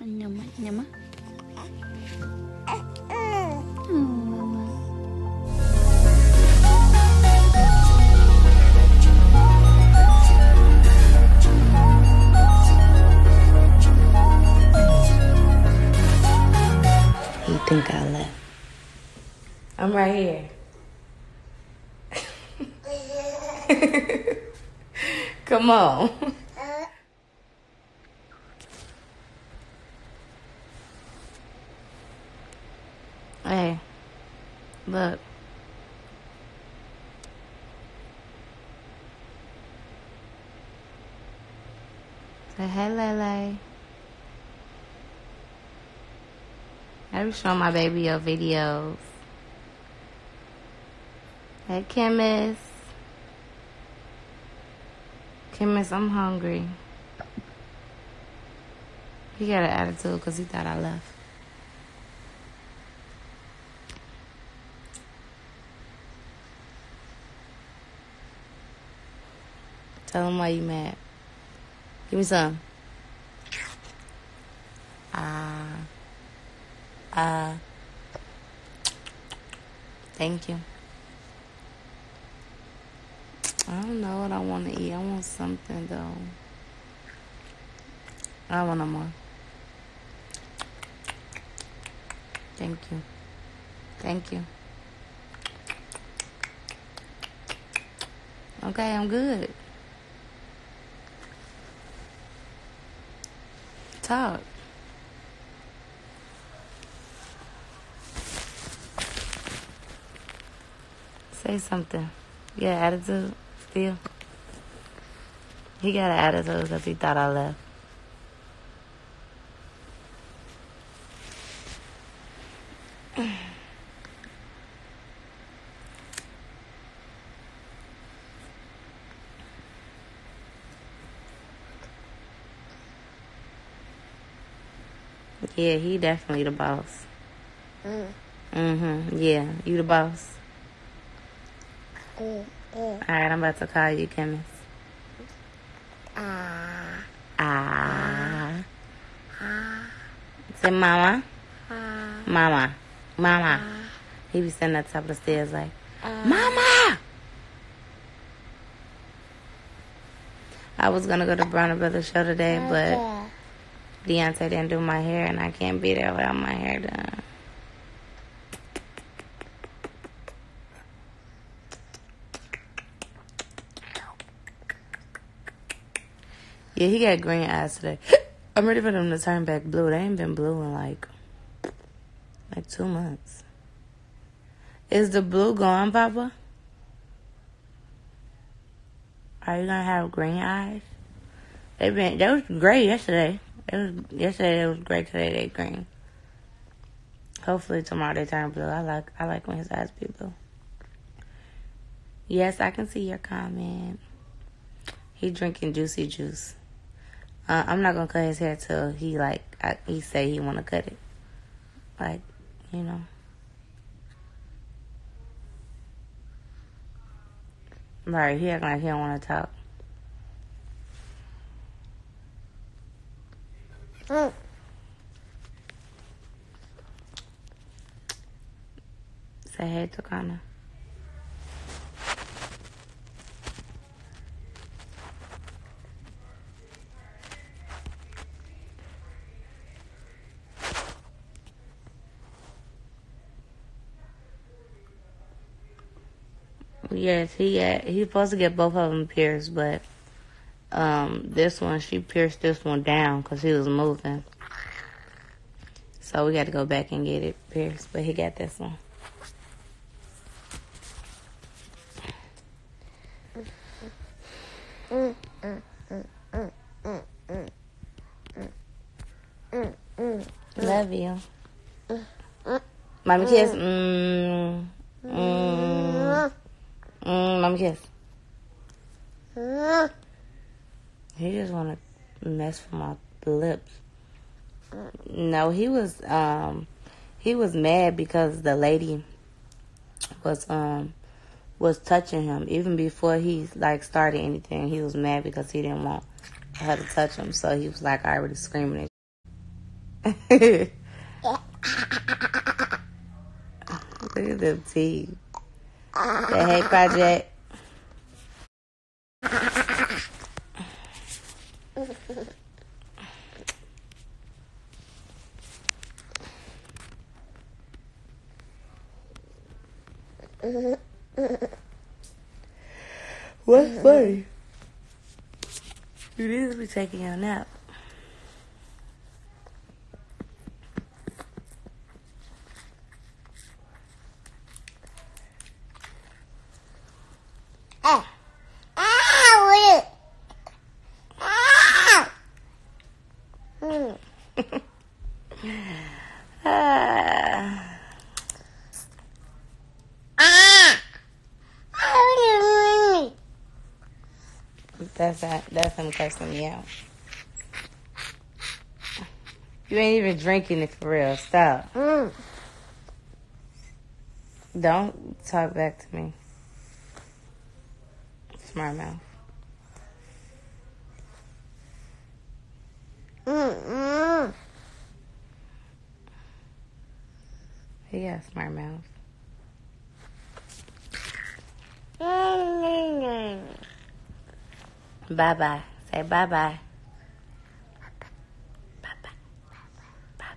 Nyama, nyama. Oh, mama. He think I left. I'm right here. Come on. Hey, look. Hey, Lele. I be showing my baby your videos. Hey, Chemist. Chemist, I'm hungry. He got an attitude because he thought I left. Tell him why you mad. Give me some. Ah. Uh, thank you. I don't know what I want to eat. I want something though. I want no more. Thank you. Thank you. Okay, I'm good. Talk. Say something. Got attitude still? He got an attitude because he thought I left. Yeah, he definitely the boss. Mm. Mm-hmm. Yeah, you the boss. Yeah. All right, I'm about to call you, chemist. Ah. Ah. Ah. Say mama. Ah. Mama. Mama. He be sitting at the top of the stairs like, Mama! I was gonna go to Brown Brothers show today, but Deontay didn't do my hair, and I can't be there without my hair done. Yeah, he got green eyes today. I'm ready for them to turn back blue. They ain't been blue in like like two months. Is the blue gone, Papa? Are you gonna have green eyes? They been they was gray yesterday. It was yesterday it was gray today they green. Hopefully tomorrow they turn blue. I like I like when his eyes be blue. Yes, I can see your comment. He drinking juicy juice. Uh, I'm not gonna cut his hair till he like I, he say he wanna cut it. Like, you know. Right, he act like he don't wanna talk. Mm. Say hey to Connor. Yes, he uh, got, he's supposed to get both of them pierced, but um, this one she pierced this one down because he was moving. So we got to go back and get it pierced, but he got this one. Love you. Mommy kiss. Mm, mm, mm, mommy kiss. He just want to mess with my lips. No, he was um he was mad because the lady was um was touching him even before he like started anything. He was mad because he didn't want her to touch him, so he was like already screaming. Look at them teeth. Say hey, Project. Funny? You need to be taking your nap. That's that. That's him cursing me out. You ain't even drinking it for real. Stop. Mm. Don't talk back to me. Smart mouth. He got smart mouth. Bye bye. Say bye bye. Bye bye. Bye bye. Bye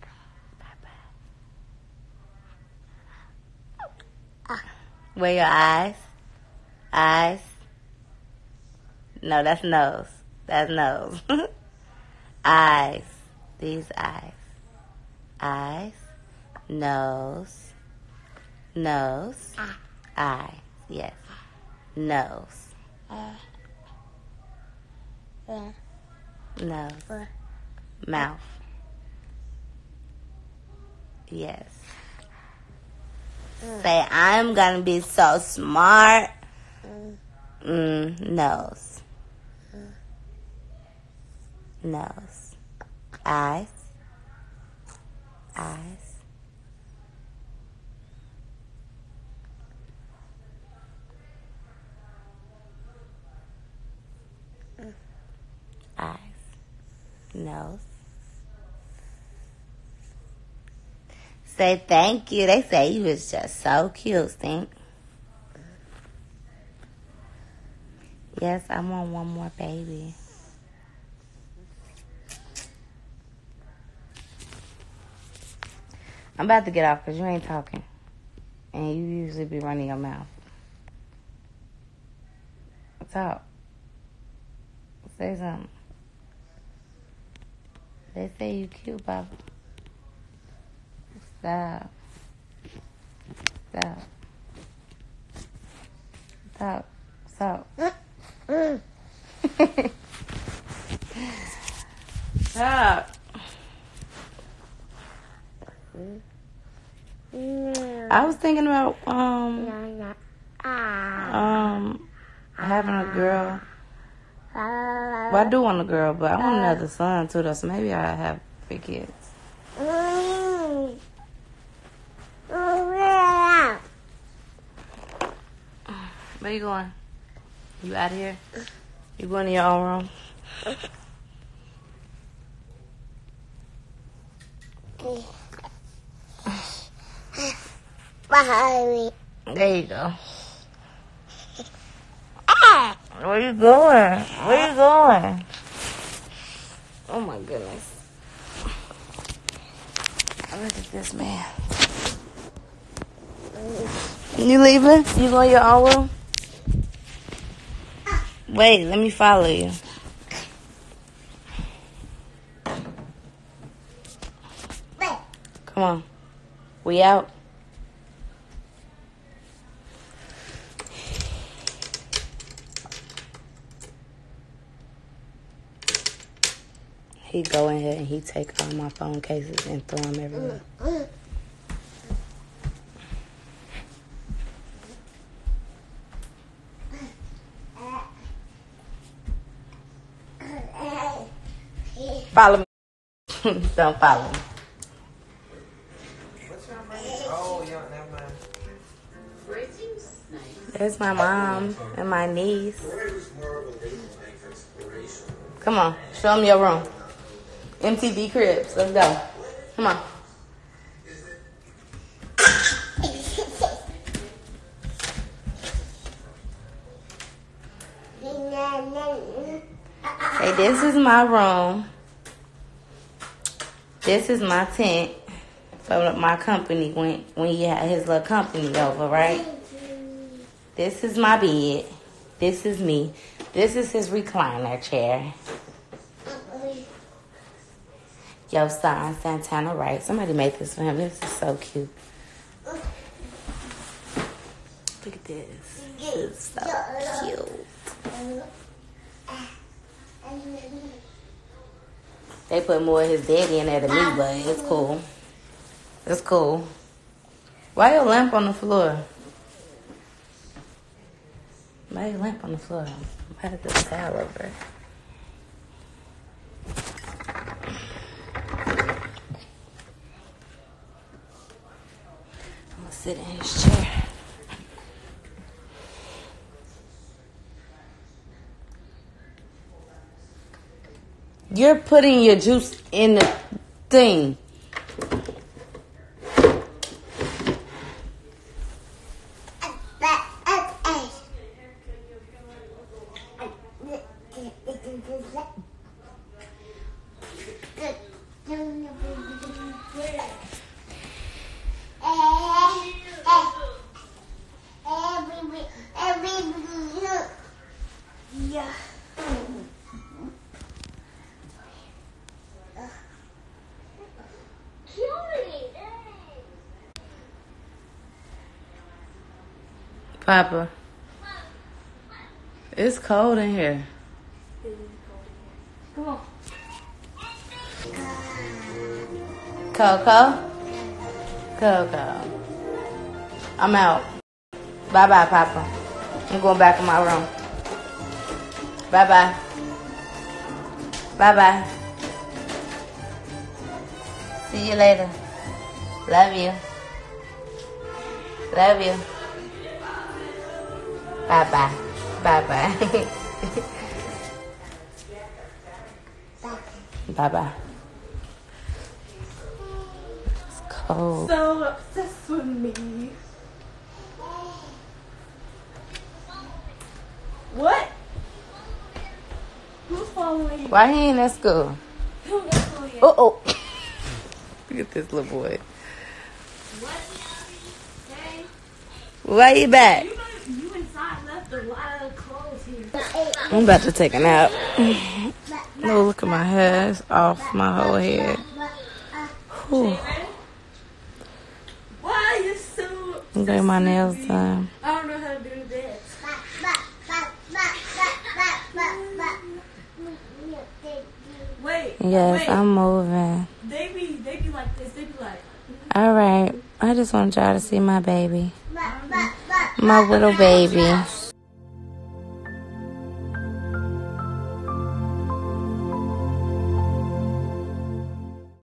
bye. Bye bye. Where your eyes? Eyes? No, that's nose. That's nose. eyes. These eyes. Eyes. Nose. Nose. Eyes. Yes. Nose. Uh, uh, nose. Uh, Mouth. Yes. Say, I'm gonna be so smart. Mm, nose. Nose. Eyes. Eyes. Eyes. Nose. Say thank you. They say you was just so cute, Stink. Yes, I want one more baby. I'm about to get off because you ain't talking. And you usually be running your mouth. Talk. Say something. They say you cute, Baba. Stop. Stop. Stop. Stop. Stop. I was thinking about um um having a girl. Well, I do want a girl, but I want uh, another son too, though. So maybe I have three kids. Where you going? You out of here? You going to your own room? There you go. Where you going? Where you going? Oh my goodness. Look at this man. You leaving? You going your own room? Wait, let me follow you. Come on. We out. He go in here and he take all my phone cases and throw them everywhere. Follow me. Don't follow me. What's your name? Oh, yeah, never mind. There's my mom and my niece. Come on. Show them your room. MTV Cribs. Let's go. Come on. Hey, this is my room. This is my tent for my company when when he had his little company over, right? This is my bed. This is me. This is his recliner chair. Yosohn Santana right. Somebody made this for him. This is so cute. Look at this. This is so cute. They put more of his daddy in there than me, but it's cool. It's cool. Why your lamp on the floor? Why your lamp on the floor? Why did this towel over? it? I'm gonna sit in his chair. You're putting your juice in the thing. Papa. It's cold in here. Come on. Coco? Coco. I'm out. Bye bye, Papa. I'm going back in my room. Bye bye. Bye bye. See you later. Love you. Love you. Bye bye. Bye bye. bye bye. It's cold. So obsessed with me. What? Who's following you? Why he ain't at school? Who got following you? Uh oh. Look at this little boy. Hey, Why you back? you, know, you inside left a lot of clothes here. I'm about to take a nap. No, look at my hair. It's off my whole head. Whew. Why are you so I'm getting my nails done. I don't know how to do this. Wait. Yes, wait. I'm moving. They be they be like this. They be like All right. I just want y'all to see my baby. My little baby.